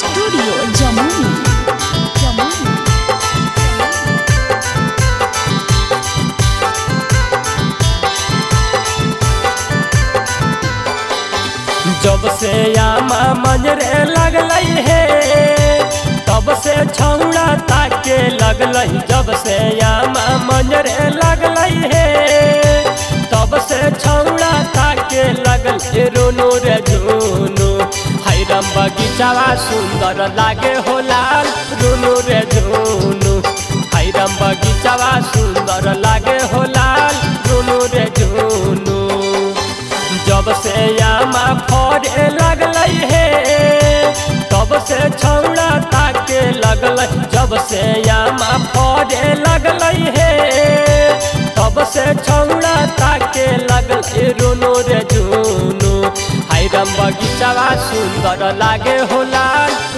Studio Jamui जब से आमा मंजरे लगलई हे, तब से छौड़ा ताके लगलई। जब से आमा मंजरे लगल हे, तब से छौड़ा ताके लगल रोनो रे राम बगीचावा सुंदर लागे हो लाल रोनो रे जोनो हाय राम बगीचावा सुंदर लागे हो लाल रोनो रे जोनो जब से यामा फरे लगलई हे तब से छौड़ा ताके लगल जब से यामा फरे बगीचावा सुंदर लागे होला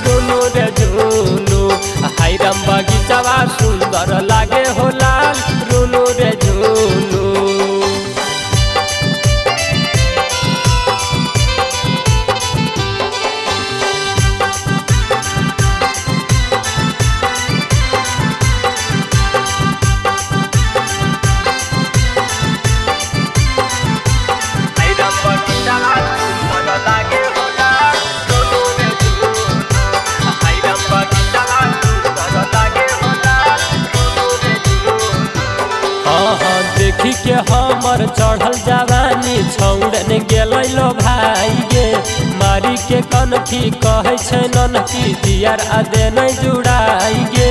रोनो रे जोनो हाई राम बगीचावा सुंदर लागे हो देखी के हमर चढ़ल जवानी छौड़न गेलै लो भाई गे मारी के कनखी कहै छै, ननकी दियर आदे नहीं जुड़ाई गे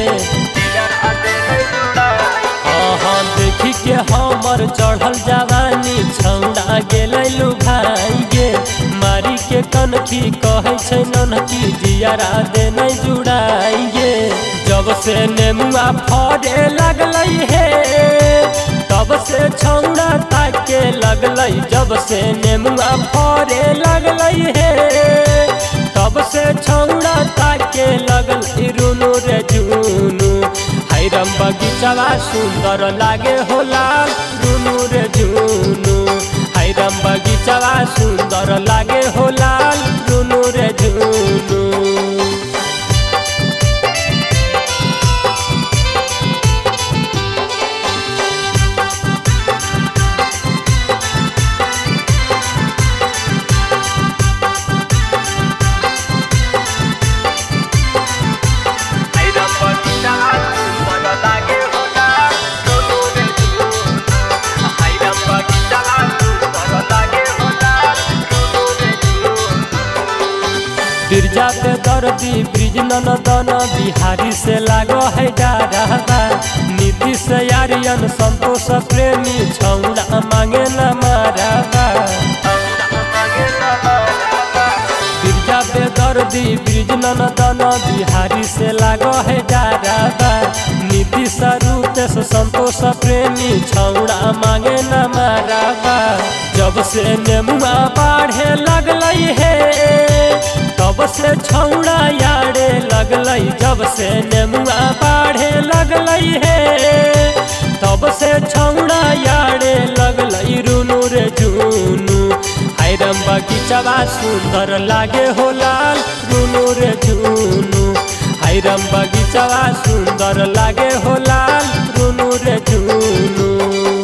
हाँ देखी के हमर चढ़ल जवानी छौड़ा गेलै लो भाई गे मारी के कनखी कहै छै, ननकी दियर आदे नहीं जुड़ाई गे जब से नेमुआ फरे लगलै हे। तब से छौड़ा ताके लगलई, जब से नेमुआ फरे लगलई हे। तब से छौड़ा ताके लगल रुनु रे जुनु। हाय राम बगीचावा, सुंदर लागे हो लाल रुनु रे जुनु। हाय राम बगीचावा, सुंदर लागे हो पे दर्दी ब्रिज ननदन बिहारी से लागो है डाराबा नीति से आर्यन संतोष प्रेमी छौड़ा मांगे न माराबा पे दर्दी ब्रिज ननदन बिहारी से लागो है डाराबा नीति स्वरूप संतोष प्रेमी छौड़ा मांगे न माराबा जब से नेमुआ बाढ़े लगलई हे, तब से छौड़ा यारे लगल जब से नेमुआ बाढ़े लगल हे, तब से छौड़ा यारे लगल रुनु रे जुनु, हाय राम बगीचावा सुंदर लागे हो लाल। रुनु रे जुनु, हाय राम बगीचावा सुंदर लागे हो लाल। रुनु रे जुनु।